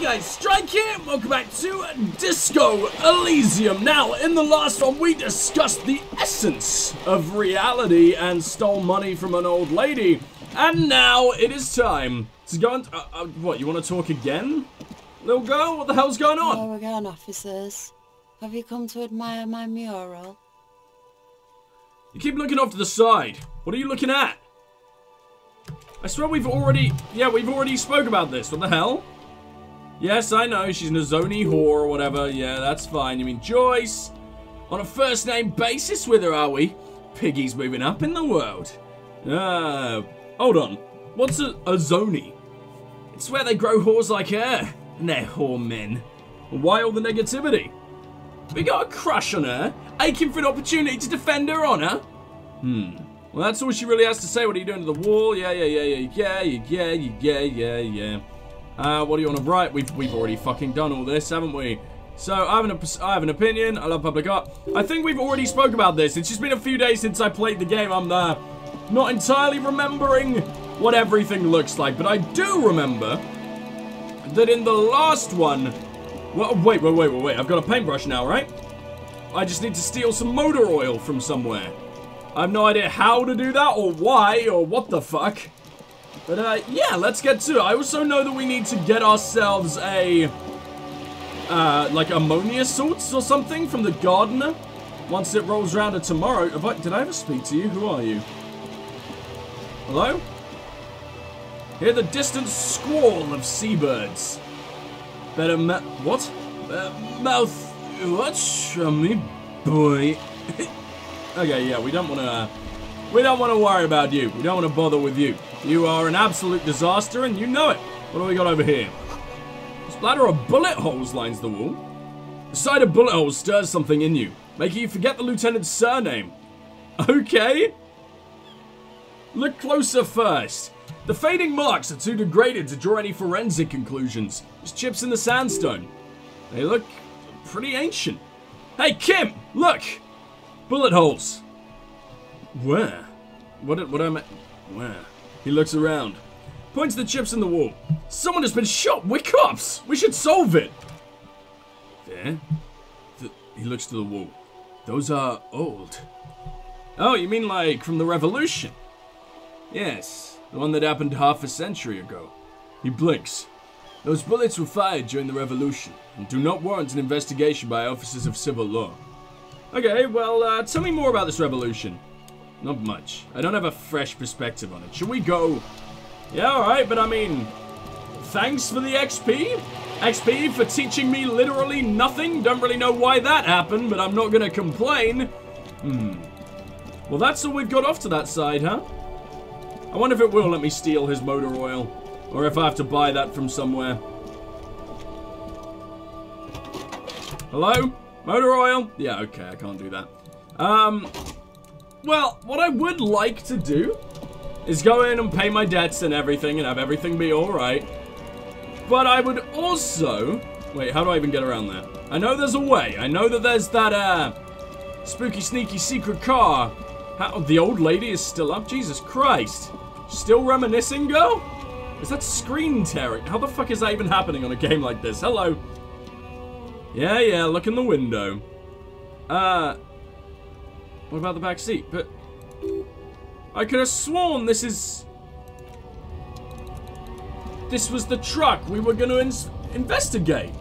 Hey guys, Strike here, welcome back to Disco Elysium. Now, in the last one, we discussed the essence of reality and stole money from an old lady. And now, it is time to go and... Uh, uh, what, you want to talk again? Little girl, what the hell's going on? Hello again, officers. Have you come to admire my mural? You keep looking off to the side. What are you looking at? I swear we've already... Yeah, we've already spoke about this. What the hell? Yes, I know. She's an Azoni whore or whatever. Yeah, that's fine. You mean Joyce? On a first name basis with her, are we? Piggy's moving up in the world. Ah, hold on. What's a Azoni? It's where they grow whores like her. And they're whore men. Why all the negativity? We got a crush on her, aching for an opportunity to defend her honor. Hmm. Well, that's all she really has to say. What are you doing to the wall? Yeah, yeah, yeah, yeah, yeah, yeah, yeah, yeah, yeah, yeah. Uh, what do you want to write? We've, we've already fucking done all this, haven't we? So, I have, an, I have an opinion. I love public art. I think we've already spoke about this. It's just been a few days since I played the game. I'm uh, not entirely remembering what everything looks like. But I do remember that in the last one... Well, wait, wait, wait, wait, wait. I've got a paintbrush now, right? I just need to steal some motor oil from somewhere. I have no idea how to do that, or why, or what the fuck. But, uh, yeah, let's get to it. I also know that we need to get ourselves a, uh, like ammonia salts or something from the gardener. Once it rolls around to tomorrow. I, did I ever speak to you? Who are you? Hello? Hear the distant squall of seabirds. Better ma- what? Uh, mouth- what's me, boy? okay, yeah, we don't want to- we don't want to worry about you. We don't want to bother with you. You are an absolute disaster, and you know it. What do we got over here? A splatter of bullet holes lines the wall. The sight of bullet holes stirs something in you, making you forget the lieutenant's surname. Okay. Look closer first. The fading marks are too degraded to draw any forensic conclusions. Just chips in the sandstone. They look pretty ancient. Hey, Kim! Look! Bullet holes. Where? What, what am I... Where? He looks around. Points the chips in the wall. Someone has been shot. We're cops. We should solve it. There. The, he looks to the wall. Those are old. Oh, you mean like from the revolution? Yes, the one that happened half a century ago. He blinks. Those bullets were fired during the revolution and do not warrant an investigation by officers of civil law. Okay, well, uh, tell me more about this revolution. Not much. I don't have a fresh perspective on it. Should we go? Yeah, alright, but I mean, thanks for the XP? XP for teaching me literally nothing? Don't really know why that happened, but I'm not gonna complain. Hmm. Well, that's all we've got off to that side, huh? I wonder if it will let me steal his motor oil. Or if I have to buy that from somewhere. Hello? Motor oil? Yeah, okay, I can't do that. Um, well, what I would like to do is go in and pay my debts and everything and have everything be alright. But I would also... Wait, how do I even get around there? I know there's a way. I know that there's that, uh... Spooky, sneaky, secret car. How, the old lady is still up? Jesus Christ. Still reminiscing, girl? Is that screen tearing? How the fuck is that even happening on a game like this? Hello. Yeah, yeah, look in the window. Uh... What about the back seat? But... I could have sworn this is... This was the truck we were going to investigate.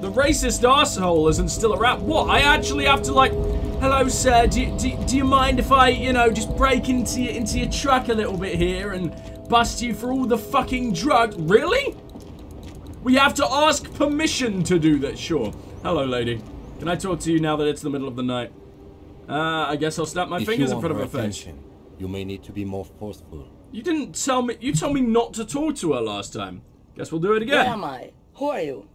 The racist asshole isn't still around. What? I actually have to like... Hello, sir. Do, do, do you mind if I, you know, just break into your, into your truck a little bit here and bust you for all the fucking drugs? Really? We have to ask permission to do that. Sure. Hello, lady. Can I talk to you now that it's the middle of the night? Uh, I guess I'll snap my if fingers in front of her want her face. attention, You may need to be more forceful. You didn't tell me. You told me not to talk to her last time. Guess we'll do it Where again. am I? Who are you?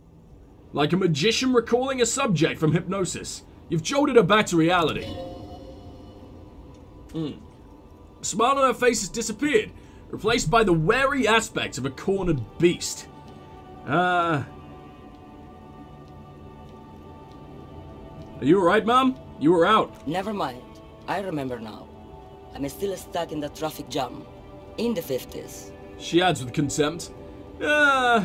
Like a magician recalling a subject from hypnosis. You've jolted her back to reality. Hmm. Smile on her face has disappeared, replaced by the wary aspect of a cornered beast. Uh. Are you alright, Mom? You were out. Never mind. I remember now. I'm still stuck in the traffic jam. In the 50s. She adds with contempt. Uh,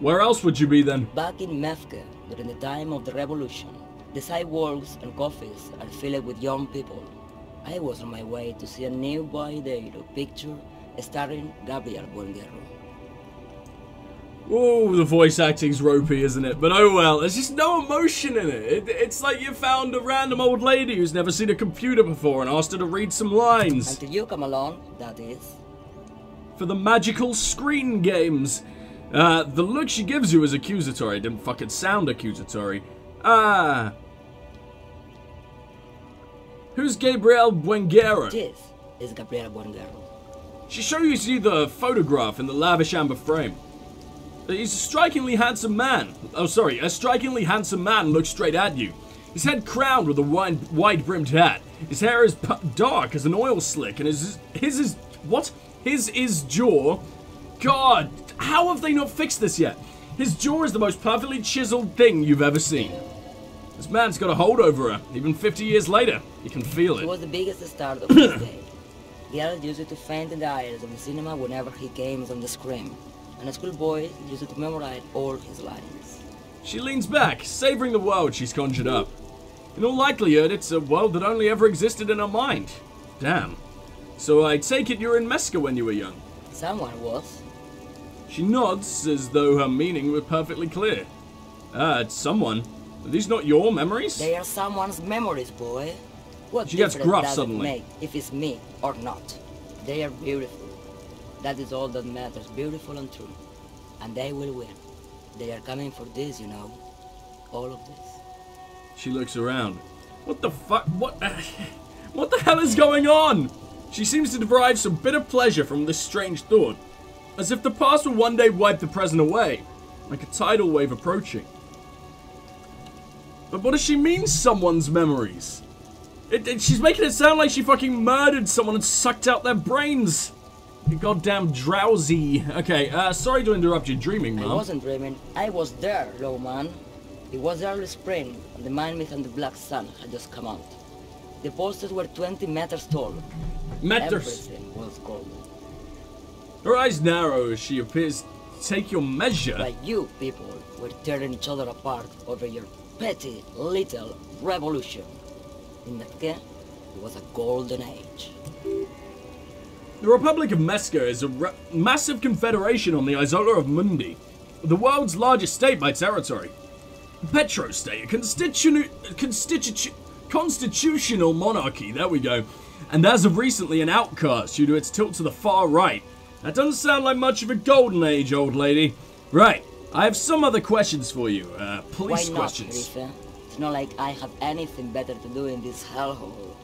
Where else would you be then? Back in Mesque, during the time of the revolution, the sidewalks and coffees are filled with young people. I was on my way to see a new Boiadeiro picture starring Gabriel Buenguerro. Oh, the voice acting's ropey, isn't it? But oh well, there's just no emotion in it. it. It's like you found a random old lady who's never seen a computer before and asked her to read some lines. Until you come along, that is. For the magical screen games. Uh, the look she gives you is accusatory. It didn't fucking sound accusatory. Ah. Who's Gabriel Buenguerra? This is Gabriel Buenguerro. She shows you the photograph in the lavish amber frame. He's a strikingly handsome man. Oh, sorry, a strikingly handsome man looks straight at you. His head crowned with a wide, wide-brimmed hat. His hair is dark as an oil slick, and his his is what? His is jaw. God, how have they not fixed this yet? His jaw is the most perfectly chiseled thing you've ever seen. This man's got a hold over her, even 50 years later. You can feel it. He it. was the biggest star of his day. Girls used to faint in the aisles of the cinema whenever he came on the screen, and a schoolboy used to memorize all his lines. She leans back, savoring the world she's conjured up. In all likelihood, it's a world that only ever existed in her mind. Damn. So I take it you're in Mesca when you were young. Someone was. She nods as though her meaning were perfectly clear. Ah, it's someone. Are these not your memories? They are someone's memories, boy. What She gets gruff suddenly. if it's me or not? They are beautiful. That is all that matters, beautiful and true. And they will win. They are coming for this, you know. All of this. She looks around. What the fuck? What? what the hell is going on? She seems to derive some bitter pleasure from this strange thought, as if the past will one day wipe the present away, like a tidal wave approaching. But what does she mean, someone's memories? It, it- she's making it sound like she fucking murdered someone and sucked out their brains. You goddamn drowsy. Okay, uh, sorry to interrupt your dreaming, man. I wasn't dreaming. I was there, low man. It was early spring, and the mine and the black sun had just come out. The posters were 20 meters tall. Meters. Everything was gold. Her eyes narrow as she appears to take your measure. Like you people were tearing each other apart over your petty little revolution. In that case, it was a golden age. The Republic of Mesca is a massive confederation on the Isola of Mundi, the world's largest state by territory. A Petrostate, a constitu- constitu- constitutional monarchy, there we go, and as of recently an outcast due to its tilt to the far right. That doesn't sound like much of a golden age, old lady. Right, I have some other questions for you, uh, Why police not, questions. Rifa? It's not like I have anything better to do in this hellhole.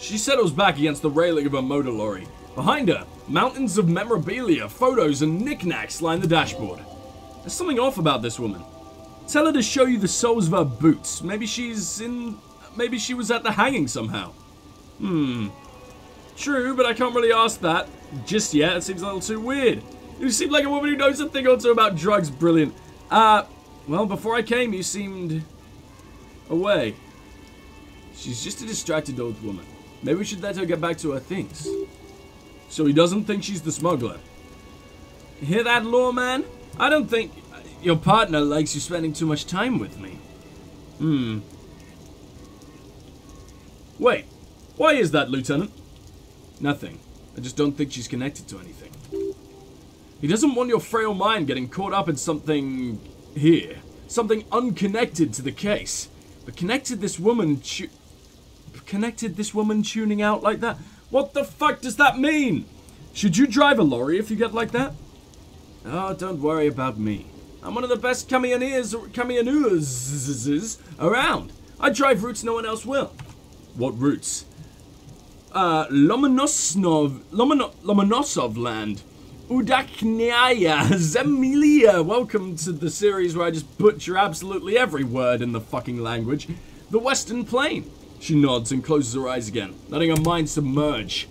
She settles back against the railing of her motor lorry. Behind her, mountains of memorabilia, photos, and knickknacks line the dashboard. There's something off about this woman. Tell her to show you the soles of her boots. Maybe she's in. Maybe she was at the hanging somehow. Hmm. True, but I can't really ask that just yet. It seems a little too weird. You seem like a woman who knows a thing or two about drugs. Brilliant. Uh, well, before I came, you seemed away. She's just a distracted old woman. Maybe we should let her get back to her things. So he doesn't think she's the smuggler. Hear that, lawman? I don't think your partner likes you spending too much time with me. Hmm. Wait, why is that, Lieutenant? Nothing. I just don't think she's connected to anything. He doesn't want your frail mind getting caught up in something here. Something unconnected to the case. But connected this woman connected this woman tuning out like that? What the fuck does that mean? Should you drive a lorry if you get like that? Oh, don't worry about me. I'm one of the best camioneers, around. I drive routes no one else will. What routes? Uh, Lomonosnov, Lomano, Lomonosov land. Udaknyaya, Zemilia. Welcome to the series where I just butcher absolutely every word in the fucking language. The Western Plain. She nods and closes her eyes again, letting her mind submerge.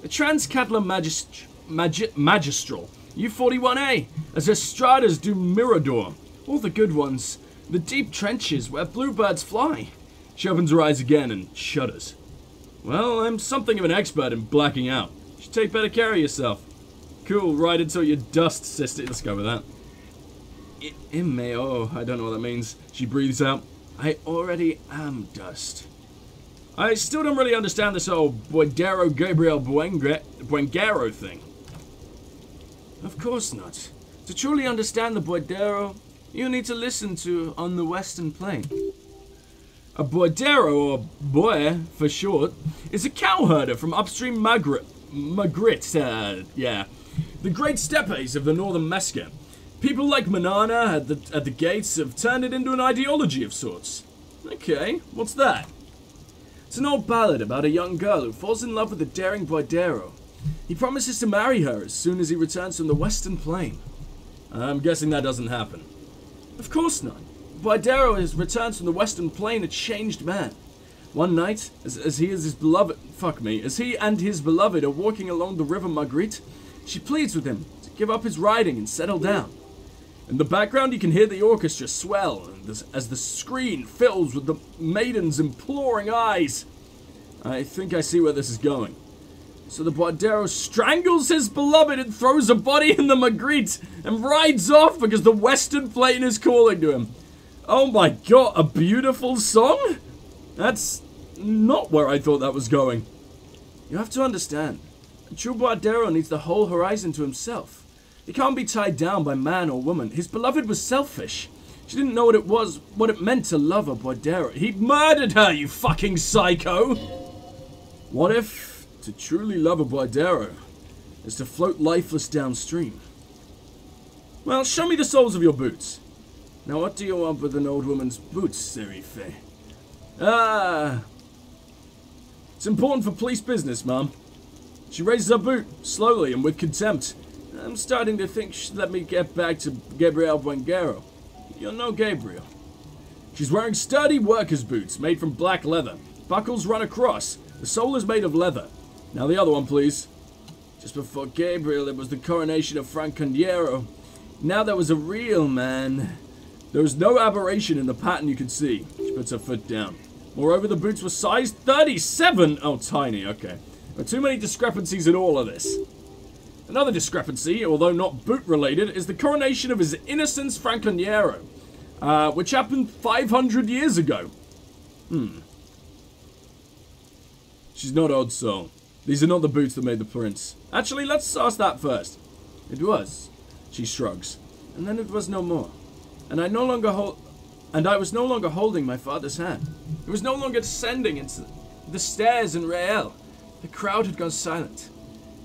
The Transcatla Magist- Magi- Magistral, U41A, as Estradas do Mirador. All the good ones. The deep trenches where bluebirds fly. She opens her eyes again and shudders. Well, I'm something of an expert in blacking out. You should take better care of yourself. Cool, right until you dust, sister. Let's go with that. Oh, I don't know what that means. She breathes out. I already am dust. I still don't really understand this whole Boiadeiro Gabriel Buengre- Buengero thing. Of course not. To truly understand the Boiadeiro, you need to listen to On the Western Plain. A Boiadeiro, or Boer for short, is a cowherder from upstream Magritte. Magritte, uh, yeah. The great steppes of the northern Mesca. People like Manana at the, at the gates have turned it into an ideology of sorts. Okay, what's that? It's an old ballad about a young girl who falls in love with a daring Boiadeiro. He promises to marry her as soon as he returns from the Western Plain. I'm guessing that doesn't happen. Of course not. Boiadeiro has returned from the Western Plain a changed man. One night, as, as he is his beloved, fuck me, as he and his beloved are walking along the River Magritte, she pleads with him to give up his riding and settle down. In the background, you can hear the orchestra swell as, the screen fills with the maiden's imploring eyes. I think I see where this is going. So the Boiadeiro strangles his beloved and throws a body in the Magritte and rides off because the Western Plain is calling to him. Oh my god, a beautiful song? That's not where I thought that was going. You have to understand, a true Boiadeiro needs the whole horizon to himself. He can't be tied down by man or woman. His beloved was selfish. She didn't know what it was, what it meant to love a Boiadeiro. He murdered her, you fucking psycho! What if to truly love a Boiadeiro is to float lifeless downstream? Well, show me the soles of your boots. Now, what do you want with an old woman's boots, Serife? Ah. It's important for police business, Mum. She raises her boot, slowly and with contempt. I'm starting to think she let me get back to Gabriel Buengero. You're no Gabriel. She's wearing sturdy worker's boots made from black leather. Buckles run across. The sole is made of leather. Now the other one, please. Just before Gabriel, it was the coronation of Frank Candiero. Now there was a real man. There was no aberration in the pattern you could see. She puts her foot down. Moreover, the boots were size 37. Oh, tiny, okay. There are too many discrepancies in all of this. Another discrepancy, although not boot related, is the coronation of his Innocence Franconiero, uh, which happened 500 years ago. Hmm. She's not odd soul. These are not the boots that made the prince. Actually, let's ask that first. It was. She shrugs. And then it was no more. And I no longer hold. And I was no longer holding my father's hand. It was no longer descending into the stairs in Rael. The crowd had gone silent.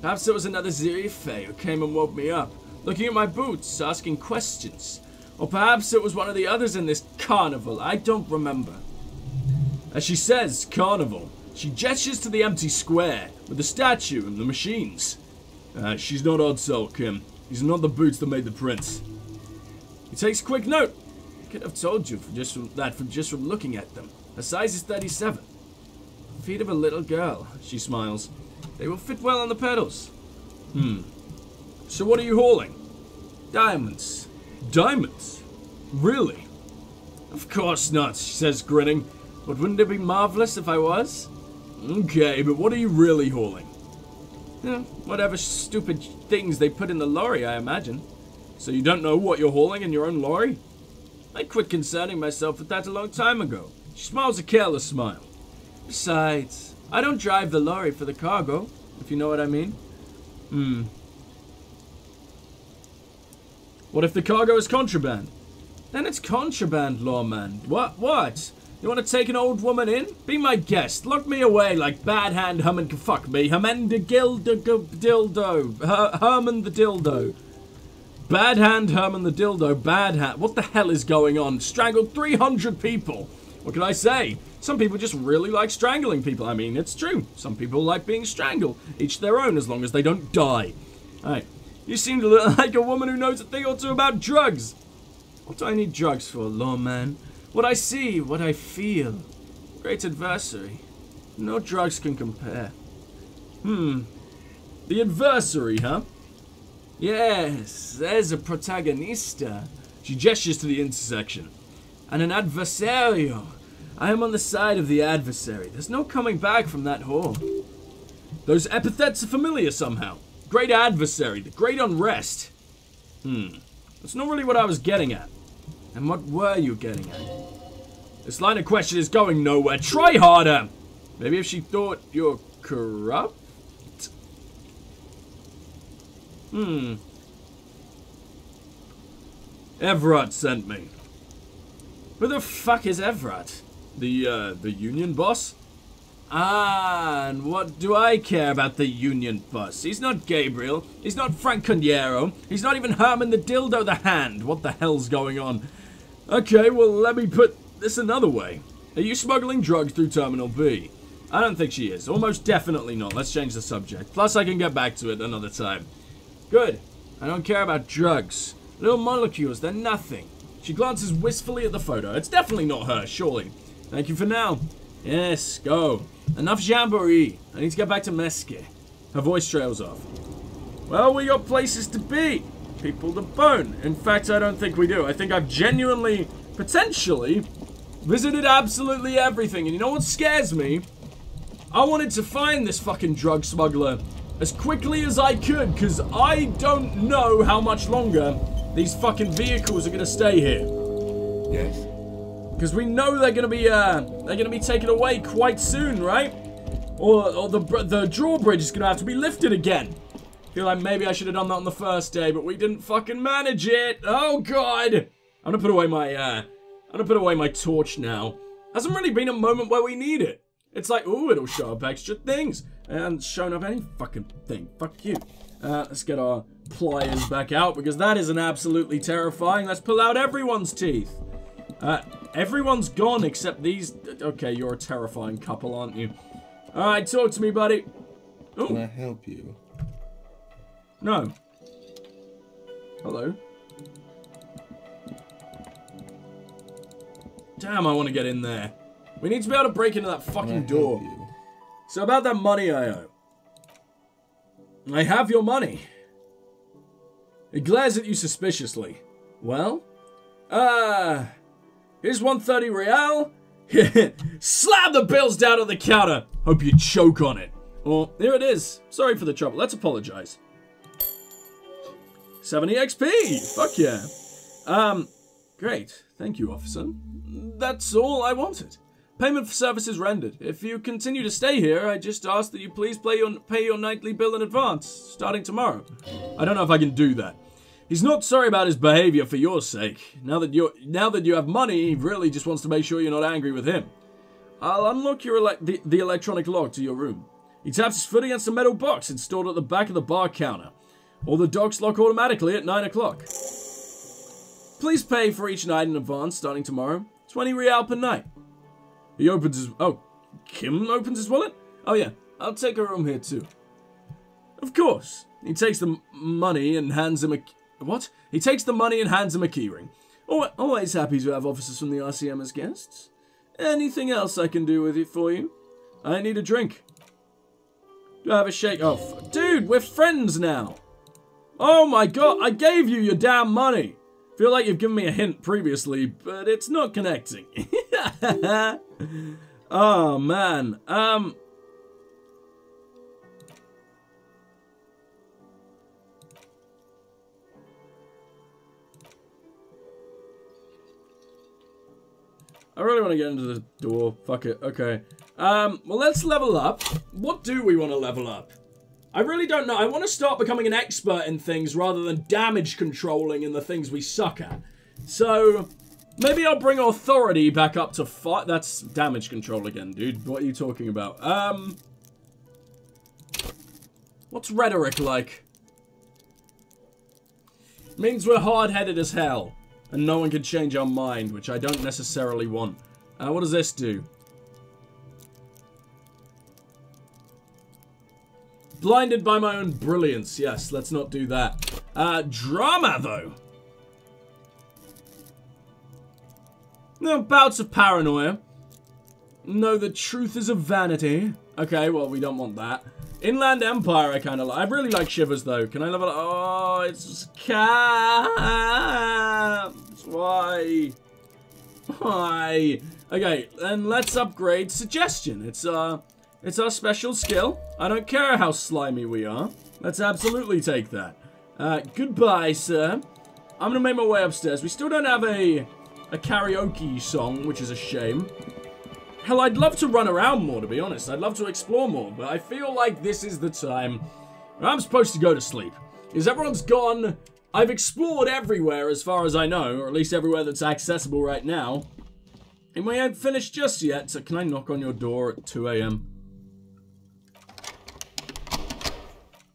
Perhaps it was another Zirife who came and woke me up, looking at my boots, asking questions. Or perhaps it was one of the others in this carnival. I don't remember. As she says, carnival, she gestures to the empty square with the statue and the machines. Uh, she's not odd soul, Kim. These are not the boots that made the prince. He takes quick note. I could have told you from just from that from just from looking at them. Her size is 37. Feet of a little girl. She smiles. They will fit well on the pedals. Hmm. So what are you hauling? Diamonds. Diamonds? Really? Of course not, she says, grinning. But wouldn't it be marvelous if I was? Okay, but what are you really hauling? Eh, whatever stupid things they put in the lorry, I imagine. So you don't know what you're hauling in your own lorry? I quit concerning myself with that a long time ago. She smiles a careless smile. Besides, I don't drive the lorry for the cargo, if you know what I mean. Hmm. What if the cargo is contraband? Then it's contraband, lawman. What? What? You want to take an old woman in? Be my guest. Lock me away like bad hand Herman fuck me. Herman de Gilda Dildo. Her Herman the Dildo. Bad hand Herman the Dildo. Bad hand. What the hell is going on? Strangled 300 people. What can I say? Some people just really like strangling people. I mean, it's true. Some people like being strangled. Each their own, as long as they don't die. Hey, you seem to look like a woman who knows a thing or two about drugs. What do I need drugs for, lawman? What I see, what I feel. Great adversary. No drugs can compare. Hmm. The adversary, huh? Yes, there's a protagonista. She gestures to the intersection. And an adversario. I am on the side of the adversary. There's no coming back from that hole. Those epithets are familiar somehow. Great adversary, the great unrest. Hmm. That's not really what I was getting at. And what were you getting at? This line of question is going nowhere. Try harder! Maybe if she thought you're corrupt? Hmm. Evrart sent me. Who the fuck is Evrart? The, uh, the union boss? Ah, and what do I care about the union boss? He's not Gabriel. He's not Frank Coniero. He's not even Herman the Dildo the Hand. What the hell's going on? Okay, well, let me put this another way. Are you smuggling drugs through Terminal B? I don't think she is. Almost definitely not. Let's change the subject. Plus, I can get back to it another time. Good. I don't care about drugs. Little molecules, they're nothing. She glances wistfully at the photo. It's definitely not her, surely. Thank you for now. Yes, go. Enough jamboree. I need to get back to Mesque. Her voice trails off. Well, we got places to be. People to bone. In fact, I don't think we do. I think I've genuinely, potentially, visited absolutely everything. And you know what scares me? I wanted to find this fucking drug smuggler as quickly as I could because I don't know how much longer these fucking vehicles are going to stay here. Yes? Because we know they're going to be, uh, they're going to be taken away quite soon, right? Or, or the, the drawbridge is going to have to be lifted again. Feel like maybe I should have done that on the first day, but we didn't fucking manage it. Oh, God. I'm to put away my, uh, I'm to put away my torch now. Hasn't really been a moment where we need it. It's like, ooh, it'll show up extra things. And showing up any fucking thing. Fuck you. Uh, let's get our pliers back out because that isn't absolutely terrifying. Let's pull out everyone's teeth. Uh, everyone's gone except these. Okay, you're a terrifying couple, aren't you? Alright, talk to me, buddy. Can I Ooh, help you? no. Hello. Damn, I want to get in there. We need to be able to break into that fucking door. So about that money I owe. I have your money. It glares at you suspiciously. Well? Uh, here's 130 real. Slam the bills down on the counter. Hope you choke on it. Or, here it is. Sorry for the trouble. Let's apologize. 70 XP. Fuck yeah. Um, great. Thank you, officer. That's all I wanted. Payment for services rendered. If you continue to stay here, I just ask that you please your, pay your nightly bill in advance, starting tomorrow. I don't know if I can do that. He's not sorry about his behavior for your sake. Now that you now that you have money, he really just wants to make sure you're not angry with him. I'll unlock your ele the, the electronic lock to your room. He taps his foot against a metal box installed at the back of the bar counter. All the docks lock automatically at 9 o'clock. Please pay for each night in advance starting tomorrow. 20 real per night. He opens his... Oh, Kim opens his wallet? Oh yeah, I'll take a room here too. Of course. He takes the money and hands him a... What? He takes the money and hands him a keyring. Al- Always happy to have officers from the RCM as guests. Anything else I can do with it for you? I need a drink. Do I have a shake off? Dude, we're friends now. Oh my god, I gave you your damn money. Feel like you've given me a hint previously, but it's not connecting. oh man. Um I really want to get into the door. Fuck it. Okay. Um, well, let's level up. What do we want to level up? I really don't know. I want to start becoming an expert in things rather than damage controlling in the things we suck at. So, maybe I'll bring authority back up to five. That's damage control again, dude. What are you talking about? Um, what's rhetoric like? Means we're hard-headed as hell, and no one can change our mind, which I don't necessarily want. Uh, what does this do? Blinded by my own brilliance. Yes, let's not do that. Uh, drama, though. No, bouts of paranoia. No, the truth is a vanity. Okay, well, we don't want that. Inland Empire, I kind of like. I really like Shivers, though. Can I level up? Oh, it's camps. Why? Why? Okay, then let's upgrade Suggestion. It's, uh... It's our special skill. I don't care how slimy we are. Let's absolutely take that. Uh, goodbye, sir. I'm gonna make my way upstairs. We still don't have a a karaoke song, which is a shame. Hell, I'd love to run around more, to be honest. I'd love to explore more, but I feel like this is the time I'm supposed to go to sleep. Is everyone's gone. I've explored everywhere as far as I know, or at least everywhere that's accessible right now. And we ain't finished just yet, so can I knock on your door at 2 a.m.?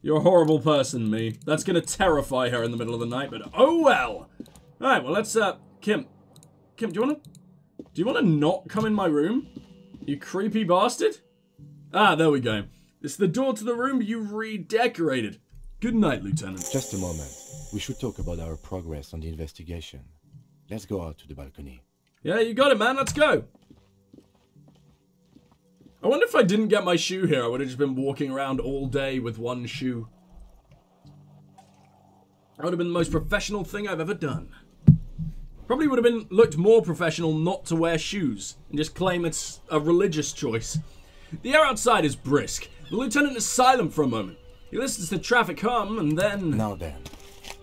You're a horrible person, me. That's gonna terrify her in the middle of the night, but oh well! Alright, well let's, uh, Kim. Kim, do you wanna... Do you wanna not come in my room? You creepy bastard? Ah, there we go. It's the door to the room you redecorated. Good night, Lieutenant. Just a moment. We should talk about our progress on the investigation. Let's go out to the balcony. Yeah, you got it, man. Let's go. I wonder if I didn't get my shoe here, I would have just been walking around all day with one shoe. That would have been the most professional thing I've ever done. Probably would have been looked more professional not to wear shoes and just claim it's a religious choice. The air outside is brisk. The lieutenant is silent for a moment. He listens to traffic hum and then. Now then,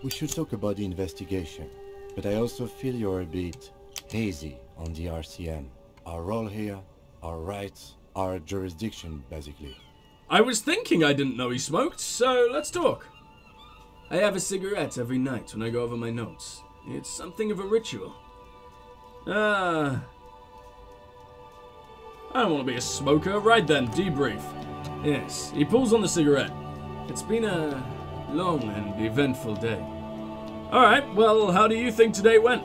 we should talk about the investigation. But I also feel you're a bit hazy on the RCM. Our role here, our rights, our jurisdiction, basically. I was thinking I didn't know he smoked, so let's talk. I have a cigarette every night when I go over my notes. It's something of a ritual. Ah. I don't want to be a smoker. Right then, debrief. Yes, he pulls on the cigarette. It's been a long and eventful day. Alright, well, how do you think today went?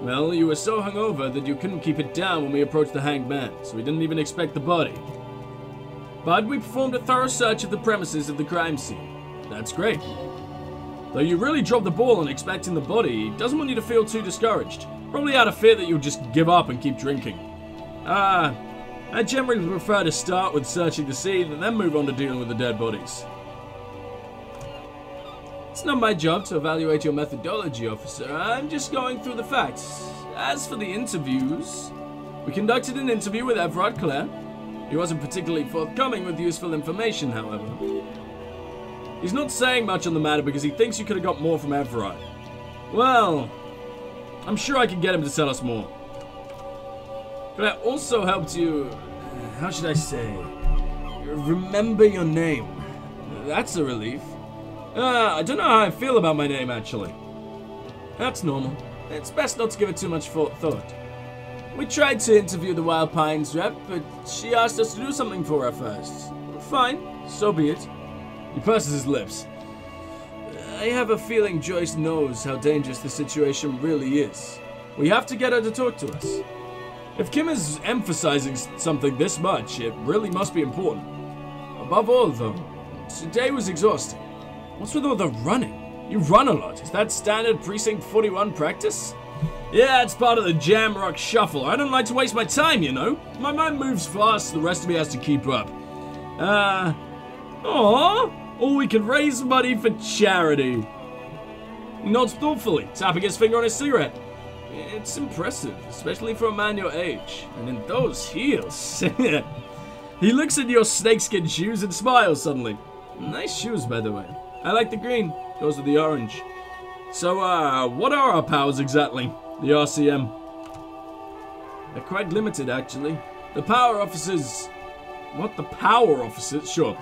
Well, you were so hungover that you couldn't keep it down when we approached the hanged man, so we didn't even expect the body. But we performed a thorough search of the premises of the crime scene. That's great. Though you really dropped the ball on expecting the body, doesn't want you to feel too discouraged. Probably out of fear that you'll just give up and keep drinking. Ah, I generally prefer to start with searching the scene and then move on to dealing with the dead bodies. It's not my job to evaluate your methodology, officer. I'm just going through the facts. As for the interviews, we conducted an interview with Evrart Claire. He wasn't particularly forthcoming with useful information, however. He's not saying much on the matter because he thinks you could have got more from Evrart. Well, I'm sure I can get him to tell us more. But I also helped you, uh, how should I say, remember your name. That's a relief. Uh, I don't know how I feel about my name, actually. That's normal. It's best not to give it too much thought. We tried to interview the Wild Pines rep, but she asked us to do something for her first. Fine, so be it. He purses his lips. I have a feeling Joyce knows how dangerous the situation really is. We have to get her to talk to us. If Kim is emphasizing something this much, it really must be important. Above all, though, today was exhausting. What's with all the running? You run a lot. Is that standard Precinct 41 practice? Yeah, it's part of the Jamrock Shuffle. I don't like to waste my time, you know. My mind moves fast, the rest of me has to keep up. Uh... Aww! Or we could raise money for charity. Nods thoughtfully, tapping his finger on his cigarette. It's impressive, especially for a man your age. And in those heels. he looks at your snakeskin shoes and smiles suddenly. Nice shoes, by the way. I like the green. Those are the orange. So, uh, what are our powers exactly? The RCM. They're quite limited, actually. The power officers... What? The power officers? Sure.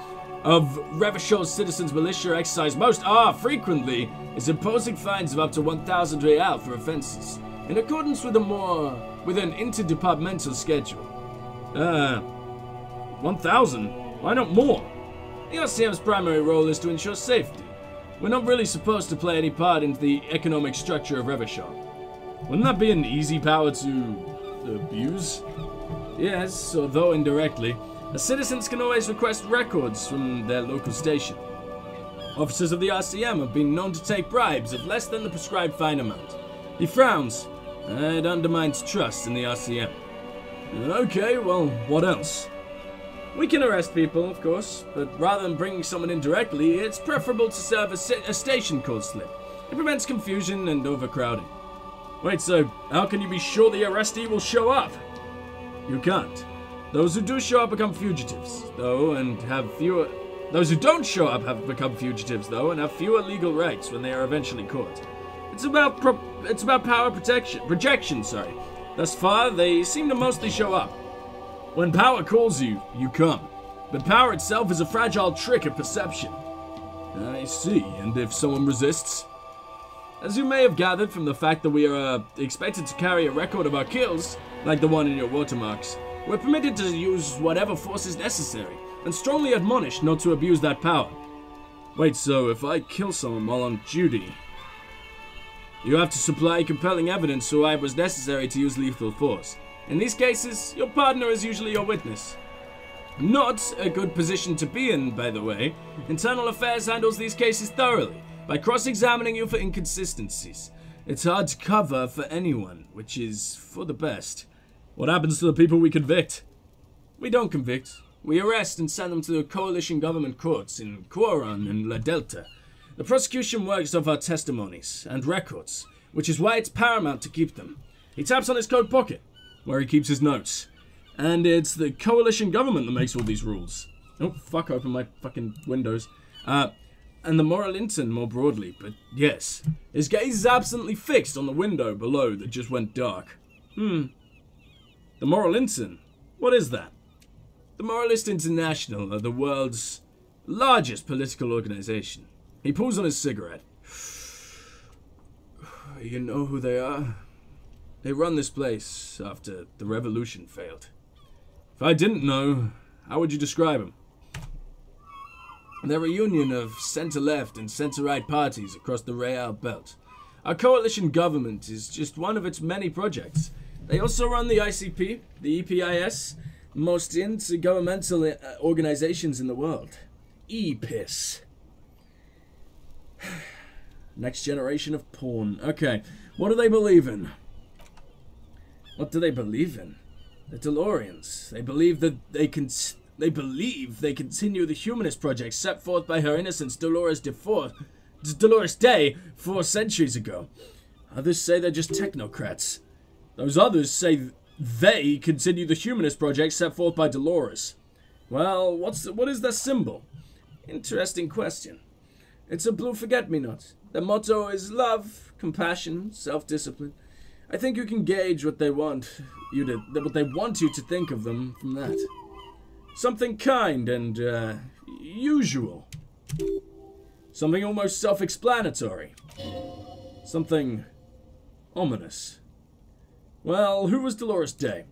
Of Revachol's citizens militia exercise most are frequently is imposing fines of up to 1,000 real for offenses in accordance with a more with an interdepartmental schedule. Uh, 1,000? Why not more? The RCM's primary role is to ensure safety. We're not really supposed to play any part into the economic structure of Revachol. Wouldn't that be an easy power to abuse? Yes, although indirectly. The citizens can always request records from their local station. Officers of the RCM have been known to take bribes of less than the prescribed fine amount. He frowns, it undermines trust in the RCM. Okay, well, what else? We can arrest people, of course, but rather than bringing someone in directly, it's preferable to serve a, a station code slip. It prevents confusion and overcrowding. Wait, so how can you be sure the arrestee will show up? You can't. Those who do show up become fugitives, though, and have fewer. Those who don't show up have become fugitives, though, and have fewer legal rights when they are eventually caught. It's about pro- it's about power protection, projection. Sorry. Thus far, they seem to mostly show up. When power calls you, you come. But power itself is a fragile trick of perception. I see. And if someone resists, as you may have gathered from the fact that we are uh, expected to carry a record of our kills, like the one in your watermarks, we're permitted to use whatever force is necessary, and strongly admonished not to abuse that power. Wait, so if I kill someone while on duty, you have to supply compelling evidence so it was necessary to use lethal force. In these cases, your partner is usually your witness. Not a good position to be in, by the way. Internal Affairs handles these cases thoroughly by cross examining you for inconsistencies. It's hard to cover for anyone, which is for the best. What happens to the people we convict? We don't convict. We arrest and send them to the coalition government courts in Quoron and La Delta. The prosecution works off our testimonies and records, which is why it's paramount to keep them. He taps on his coat pocket, where he keeps his notes. And it's the coalition government that makes all these rules. Oh, fuck, open my fucking windows. Uh, and the Moralintern more broadly, but yes. His gaze is absently fixed on the window below that just went dark. Hmm. The Moralintern? What is that? The Moralist International are the world's largest political organization. He pulls on his cigarette. You know who they are? They run this place after the revolution failed. If I didn't know, how would you describe them? They're a union of center left and center right parties across the Real Belt. Our coalition government is just one of its many projects. They also run the ICP, the EPIS, most intergovernmental uh, organizations in the world. EPIS. Next generation of porn. Okay, what do they believe in? What do they believe in? The Dolorians. They believe that they can. They believe they continue the humanist project set forth by Her Innocence Dolores DeFore, Dolores Dei four centuries ago. Others say they're just technocrats. Those others say they continue the humanist project set forth by Dolores. Well, what's the, what is their symbol? Interesting question. It's a blue forget-me-not. Their motto is love, compassion, self-discipline. I think you can gauge what they want you to what they want you to think of them from that. Something kind and uh, usual. Something almost self-explanatory. Something ominous. Well, who was Dolores Dei?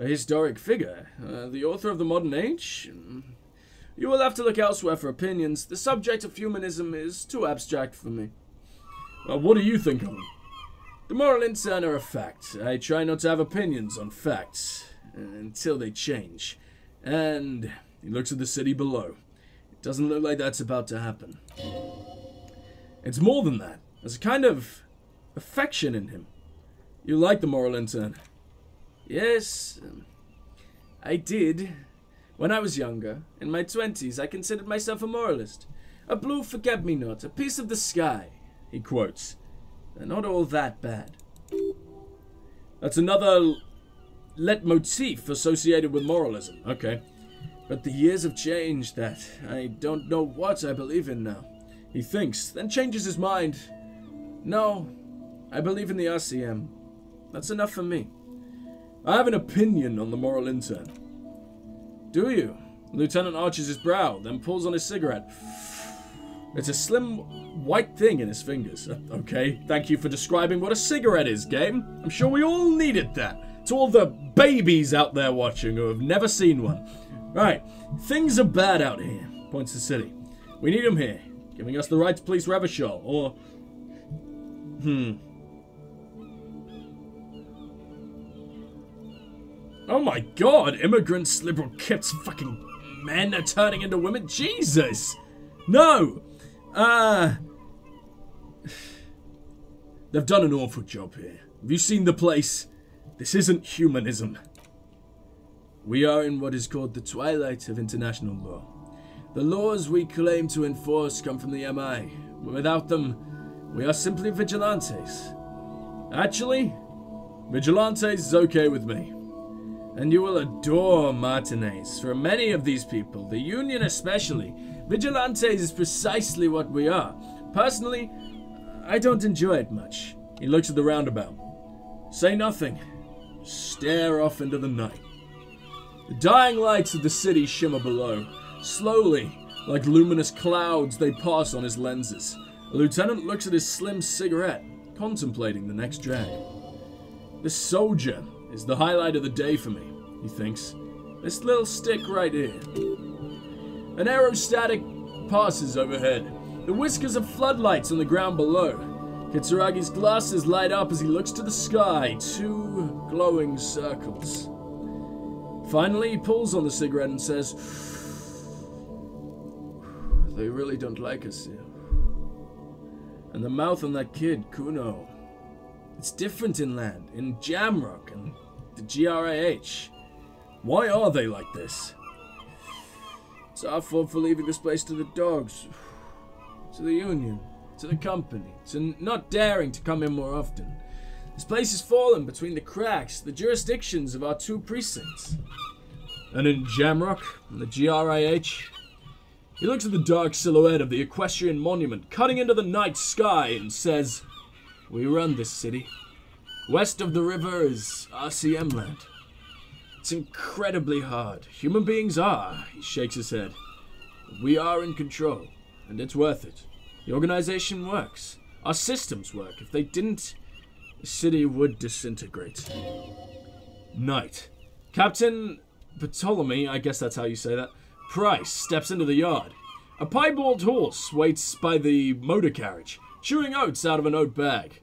A historic figure, uh, the author of the modern age. You will have to look elsewhere for opinions. The subject of humanism is too abstract for me. Well, what do you think of him? The Moralintern are a fact. I try not to have opinions on facts uh, until they change. And he looks at the city below. It doesn't look like that's about to happen. It's more than that. There's a kind of affection in him. You like the Moralintern? Yes, um, I did. When I was younger, in my twenties, I considered myself a moralist. A blue forget-me-not, a piece of the sky, he quotes. They're not all that bad. That's another leitmotif associated with moralism. Okay. But the years have changed that. I don't know what I believe in now. He thinks, then changes his mind. No, I believe in the RCM. That's enough for me. I have an opinion on the Moralintern. Do you? Lieutenant arches his brow, then pulls on his cigarette. It's a slim white thing in his fingers. Okay, thank you for describing what a cigarette is, game. I'm sure we all needed that. To all the babies out there watching who have never seen one. Right, things are bad out here, points the city. We need him here, giving us the right to police Revachol, or... Hmm. Oh my god, immigrants, liberal kids, fucking men are turning into women? Jesus! No! Uh... They've done an awful job here. Have you seen the place? This isn't humanism. We are in what is called the twilight of international law. The laws we claim to enforce come from the MI. Without them, we are simply vigilantes. Actually, vigilantes is okay with me. And you will adore Martinaise. For many of these people, the Union especially, vigilantes is precisely what we are. Personally, I don't enjoy it much. He looks at the roundabout. Say nothing. Stare off into the night. The dying lights of the city shimmer below. Slowly, like luminous clouds, they pass on his lenses. The lieutenant looks at his slim cigarette, contemplating the next drag. The soldier is the highlight of the day for me, he thinks. This little stick right here. An aerostatic passes overhead. The whiskers of floodlights on the ground below. Kitsuragi's glasses light up as he looks to the sky, two glowing circles. Finally, he pulls on the cigarette and says, They really don't like us here. And the mouth on that kid, Cuno. It's different in land, in Jamrock and the GRAH. Why are they like this? It's our fault for leaving this place to the dogs, to the Union, to the company, to not daring to come in more often. This place has fallen between the cracks, the jurisdictions of our two precincts. And in Jamrock, and the GRAH, he looks at the dark silhouette of the equestrian monument cutting into the night sky and says, We run this city. West of the river is RCM land. It's incredibly hard. Human beings are. He shakes his head. We are in control, and it's worth it. The organization works. Our systems work. If they didn't, the city would disintegrate. Night. Captain Ptolemy, I guess that's how you say that, Pryce steps into the yard. A piebald horse waits by the motor carriage, chewing oats out of an oat bag.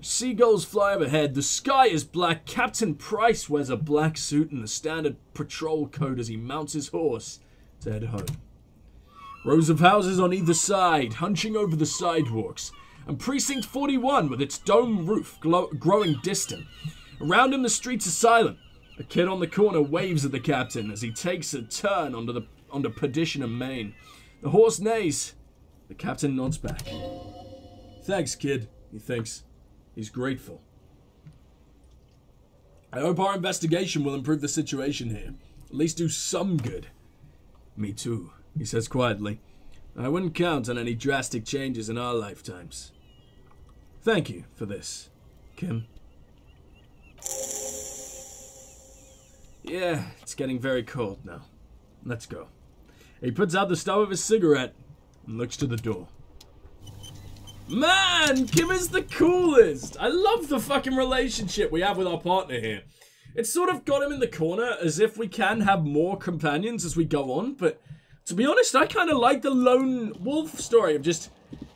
Seagulls fly overhead. The sky is black. Captain Pryce wears a black suit and the standard patrol coat as he mounts his horse to head home. Rows of houses on either side, hunching over the sidewalks, and Precinct 41 with its dome roof growing distant. Around him, the streets are silent. A kid on the corner waves at the captain as he takes a turn onto the onto Perdition and Main. The horse neighs. The captain nods back. Thanks, kid, he thinks. He's grateful. I hope our investigation will improve the situation here. At least do some good. Me too, he says quietly. I wouldn't count on any drastic changes in our lifetimes. Thank you for this, Kim. Yeah, it's getting very cold now. Let's go. He puts out the stub of his cigarette and looks to the door. Man, Kim is the coolest. I love the fucking relationship we have with our partner here. It's sort of got him in the corner as if we can have more companions as we go on, but to be honest, I kind of like the lone wolf story of just,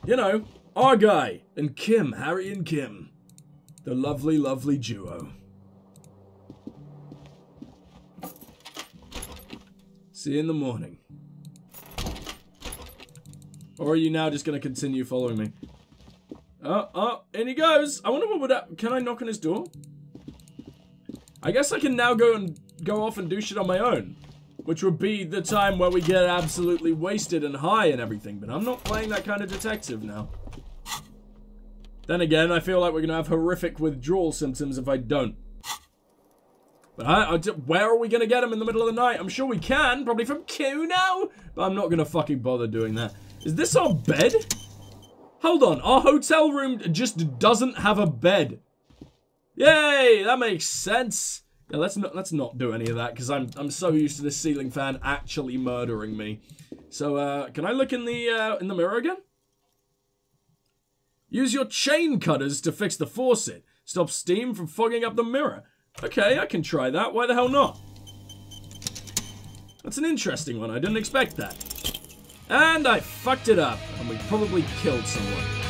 you know, our guy and Kim, Harry and Kim. The lovely, lovely duo. See you in the morning. Or are you now just going to continue following me? Uh, uh, oh, oh, in he goes. I wonder what would happen. Can I knock on his door? I guess I can now go and go off and do shit on my own. Which would be the time where we get absolutely wasted and high and everything. But I'm not playing that kind of detective now. Then again, I feel like we're going to have horrific withdrawal symptoms if I don't. But I, I, where are we going to get him in the middle of the night? I'm sure we can. Probably from Cuno. But I'm not going to fucking bother doing that. Is this our bed? Hold on, our hotel room just doesn't have a bed. Yay, that makes sense. Yeah, let's not let's not do any of that because I'm I'm so used to this ceiling fan actually murdering me. So uh, can I look in the uh, in the mirror again? Use your chain cutters to fix the faucet. Stop steam from fogging up the mirror. Okay, I can try that. Why the hell not? That's an interesting one. I didn't expect that. And I fucked it up, and we probably killed someone.